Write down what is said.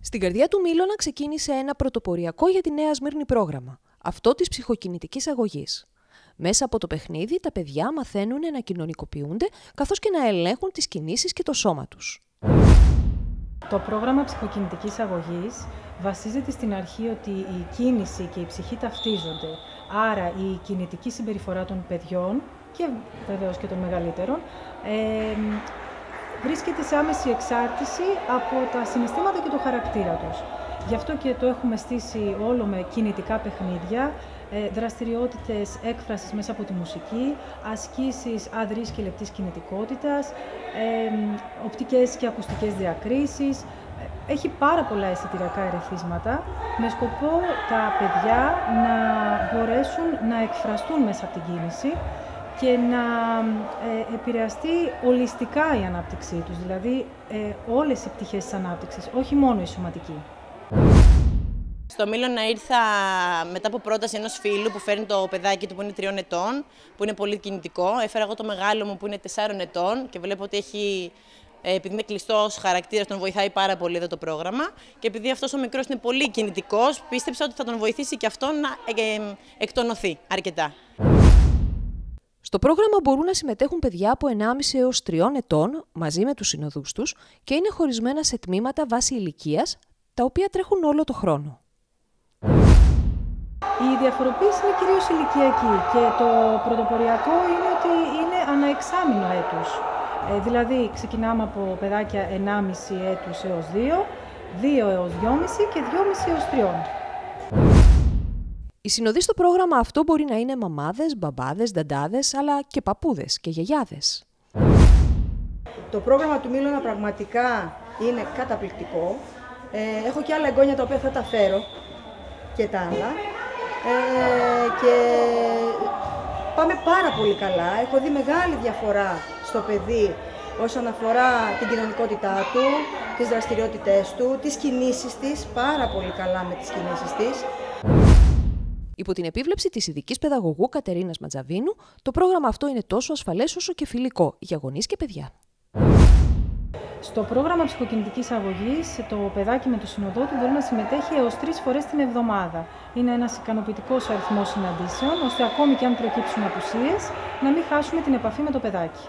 Στην καρδιά του Μήλωνα ξεκίνησε ένα πρωτοποριακό για τη Νέα Σμύρνη πρόγραμμα, αυτό της ψυχοκινητικής αγωγής. Μέσα από το παιχνίδι, τα παιδιά μαθαίνουν να κοινωνικοποιούνται, καθώς και να ελέγχουν τις κινήσεις και το σώμα τους. Το πρόγραμμα ψυχοκινητικής αγωγής βασίζεται στην αρχή ότι η κίνηση και η ψυχή ταυτίζονται. Άρα η κινητική συμπεριφορά των παιδιών και βεβαίως και των μεγαλύτερων ε, βρίσκεται σε άμεση εξάρτηση από τα συναισθήματα και το χαρακτήρα τους. Γι' αυτό και το έχουμε στήσει όλο με κινητικά παιχνίδια, ε, δραστηριότητες έκφρασης μέσα από τη μουσική, ασκήσεις αδρής και λεπτής κινητικότητας, ε, οπτικές και ακουστικές διακρίσεις. Έχει πάρα πολλά αισθητηριακά ερεθίσματα με σκοπό τα παιδιά να μπορέσουν να εκφραστούν μέσα από την κίνηση και να ε, επηρεαστεί ολιστικά η ανάπτυξή τους, δηλαδή ε, όλες οι πτυχές της ανάπτυξης, όχι μόνο η σωματική. Στο να ήρθα μετά από πρόταση ενός φίλου που φέρνει το παιδάκι του που είναι τριών ετών, που είναι πολύ κινητικό. Έφερα εγώ το μεγάλο μου που είναι τεσσάρων ετών και βλέπω ότι έχει ε, επειδή είναι κλειστός χαρακτήρας, τον βοηθάει πάρα πολύ εδώ το πρόγραμμα. Και επειδή αυτός ο μικρός είναι πολύ κινητικός, πίστεψα ότι θα τον βοηθήσει και αυτό να ε, εκτονωθεί αρκετά. Στο πρόγραμμα μπορούν να συμμετέχουν παιδιά από 1,5 έως 3 ετών μαζί με τους συνοδούς τους και είναι χωρισμένα σε τμήματα βάση ηλικίας, τα οποία τρέχουν όλο το χρόνο. Η διαφοροποίηση είναι κυρίως ηλικιακή και το πρωτοποριακό είναι ότι είναι αναεξάμεινο έτους. Ε, δηλαδή ξεκινάμε από παιδάκια 1,5 έτους έως 2, 2 έως 2,5 και 2,5 έως 3. Οι συνοδοί στο πρόγραμμα αυτό μπορεί να είναι μαμάδες, μπαμπάδες, δαντάδες, αλλά και παππούδες και γιαγιάδες. Το πρόγραμμα του Μίλωνα πραγματικά είναι καταπληκτικό. Ε, έχω και άλλα εγγόνια τα οποία θα τα φέρω και τα άλλα. Ε, και πάμε πάρα πολύ καλά. Έχω δει μεγάλη διαφορά στο παιδί όσον αφορά την κοινωνικότητά του, τις δραστηριότητές του, τις κινήσεις της, πάρα πολύ καλά με τις κινήσεις της. Υπό την επίβλεψη της ειδικής παιδαγωγού Κατερίνας Ματζαβίνου, το πρόγραμμα αυτό είναι τόσο ασφαλές όσο και φιλικό για γονείς και παιδιά. Στο πρόγραμμα ψυχοκινητικής αγωγής, το παιδάκι με το συνοδό του μπορεί να συμμετέχει έως τρεις φορές την εβδομάδα. Είναι ένας ικανοποιητικός αριθμός συναντήσεων, ώστε ακόμη και αν προκύψουν απουσίες, να μην χάσουμε την επαφή με το παιδάκι.